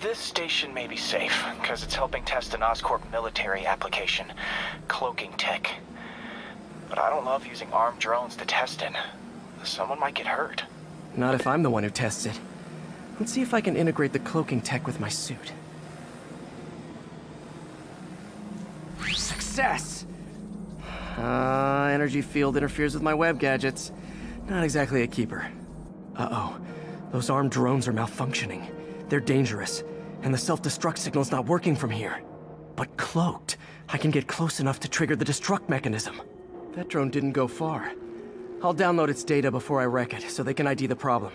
This station may be safe, because it's helping test an Oscorp military application, cloaking tech. But I don't love using armed drones to test it. Someone might get hurt. Not if I'm the one who tests it. Let's see if I can integrate the cloaking tech with my suit. Success! Uh, energy field interferes with my web gadgets. Not exactly a keeper. Uh-oh. Those armed drones are malfunctioning. They're dangerous, and the self-destruct signal's not working from here. But cloaked, I can get close enough to trigger the destruct mechanism. That drone didn't go far. I'll download its data before I wreck it, so they can ID the problem.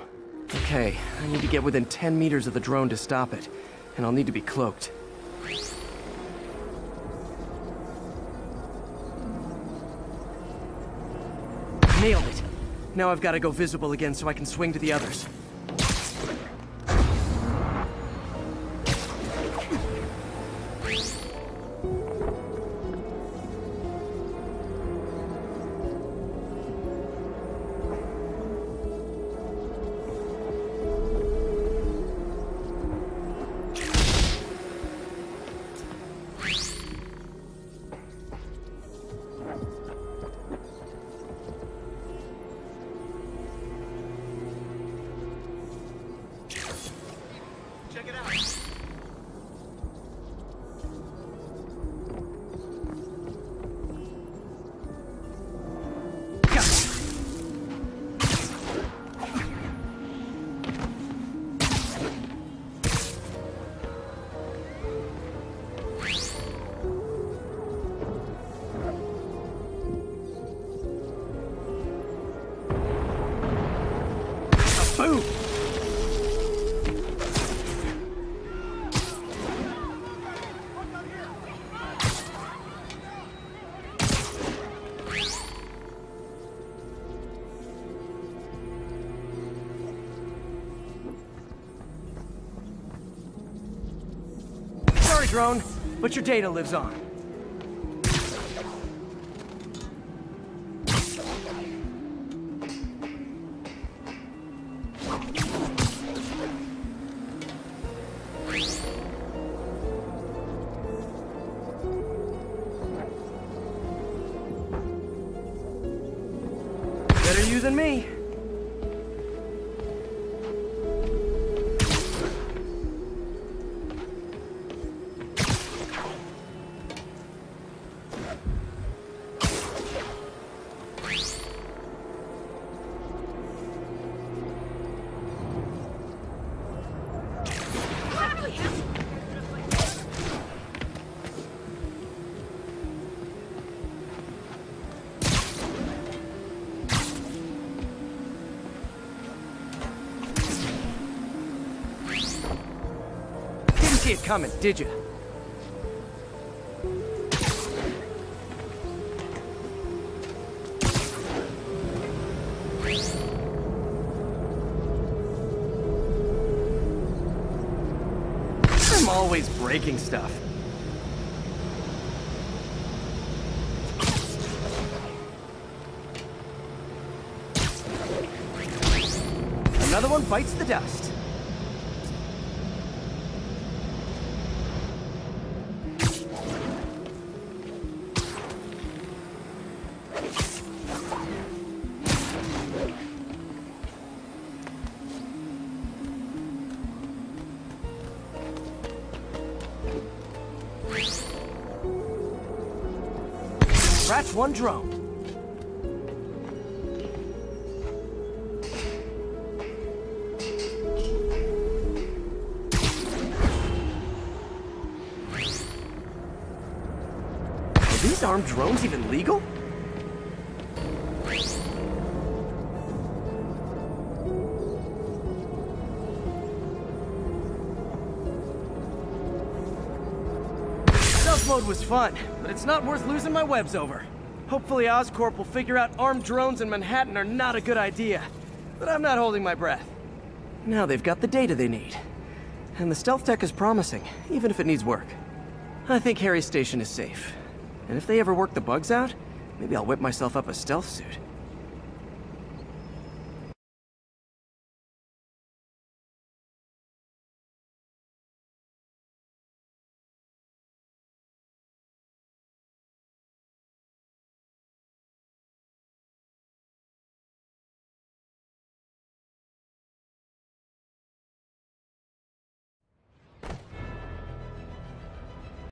Okay, I need to get within 10 meters of the drone to stop it, and I'll need to be cloaked. Nailed it! Now I've got to go visible again so I can swing to the others. Drone, but your data lives on. Better you than me. It coming, did you? I'm always breaking stuff. Another one bites the dust. Scratch one drone. Are these armed drones even legal? Stealth mode was fun, but it's not worth losing my webs over. Hopefully Oscorp will figure out armed drones in Manhattan are not a good idea. But I'm not holding my breath. Now they've got the data they need. And the stealth tech is promising, even if it needs work. I think Harry's station is safe. And if they ever work the bugs out, maybe I'll whip myself up a stealth suit.